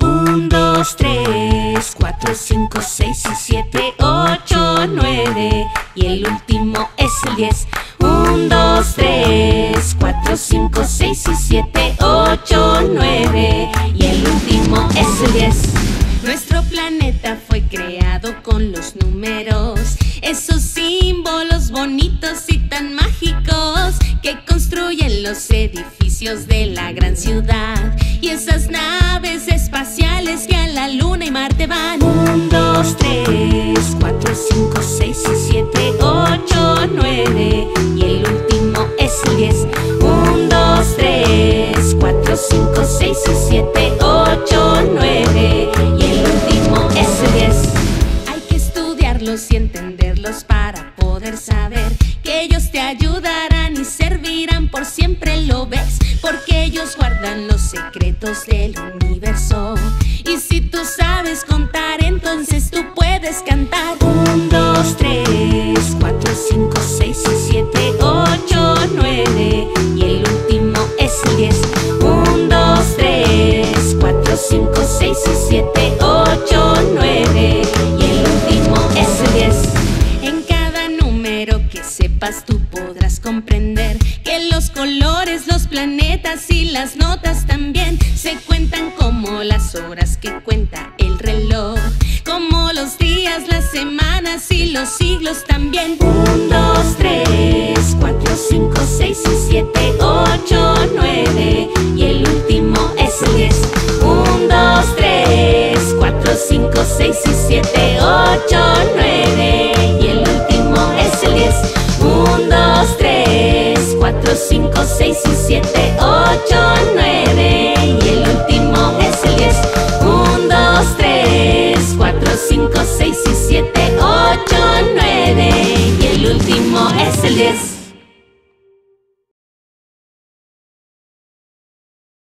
Un, dos, tres, cuatro, cinco, seis y siete, ocho, nueve y el último es el diez. Un, dos, tres, cuatro, cinco, seis y siete, ocho, nueve y el último es el diez. Nuestro planeta fue creado con los números, esos símbolos bonitos y tan los edificios de la gran ciudad y esas naves espaciales que a la luna y Marte van. 1, 2, 3, 4, 5, 6, 7, 8, 9. Y entenderlos para poder saber que ellos te ayudarán y servirán por siempre, ¿lo ves? Porque ellos guardan los secretos del universo. Y si tú sabes contar, entonces tú puedes cantar. tú podrás comprender que los colores, los planetas y las notas también se cuentan como las horas que cuenta el reloj, como los días, las semanas y los siglos también. 1, 2, 3, 4, 5, 6 y 7, 8, 9 y el último es el 10. 1, 2, 3, 4, 5, 6 y 7, 8, 9. 5, 6 y 7, 8, 9.